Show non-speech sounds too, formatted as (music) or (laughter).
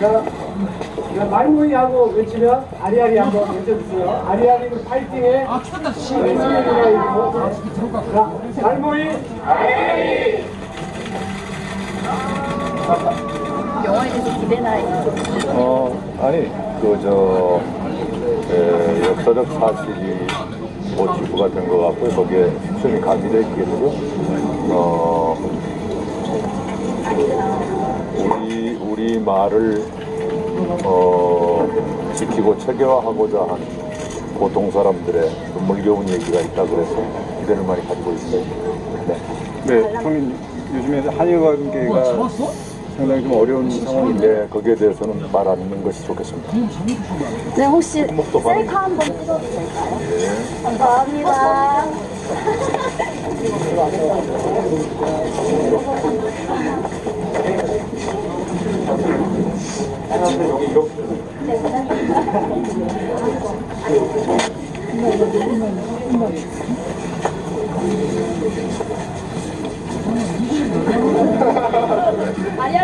자, 자, 말무이하고 외치면 아리아리 한번 외쳐주세요. 아리아리 파이팅에 아, 쳤다, 씨. 자, 말무이. 영화에 대해서 기대나 어, 아니, 그, 저, 에, 역사적 사실이 모티브가 된 것 같고요. 거기에 fiction이 가미되어 있겠죠. 어, 말을, 어, 지키고 체계화하고자 한 보통 사람들의 눈물겨운 얘기가 있다 그래서 기대를 많이 가지고 있어요. 네. 네, 형님 요즘에 한일 관계가 상당히 좀 어려운 상황인데 네, 거기에 대해서는 말안 하는 것이 좋겠습니다. 네, 혹시 셀카 한번 찍어도 될까요? 감사합니다. (laughs) 여기 이렇게. 아니